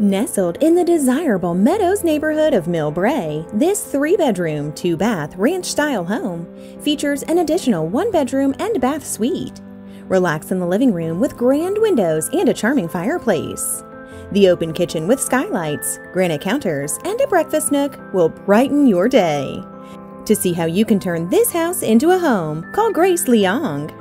Nestled in the desirable Meadows neighborhood of Millbrae, this three bedroom, two bath ranch style home features an additional one bedroom and bath suite. Relax in the living room with grand windows and a charming fireplace. The open kitchen with skylights, granite counters, and a breakfast nook will brighten your day. To see how you can turn this house into a home, call Grace Ieong.